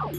Wow.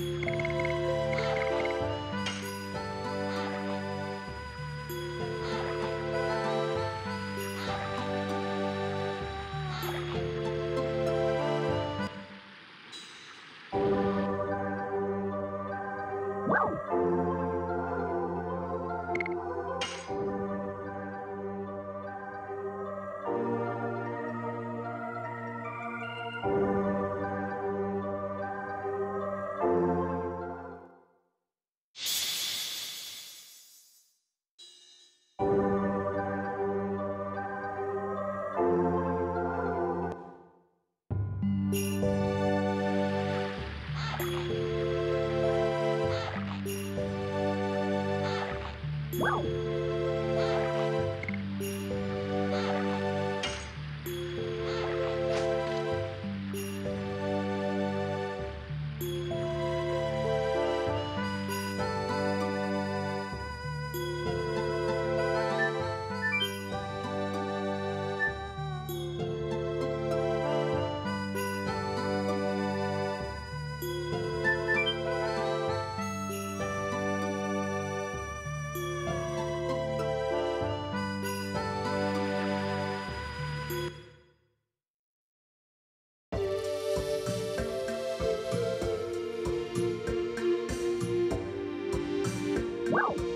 Wow.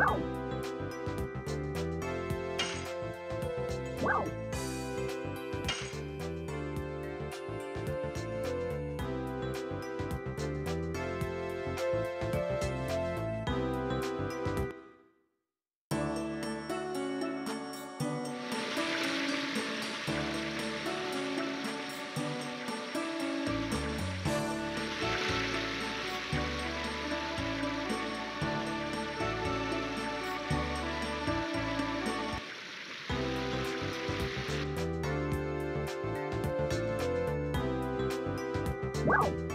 Wow! Wow.